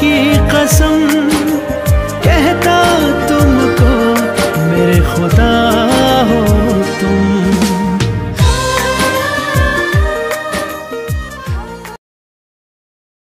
की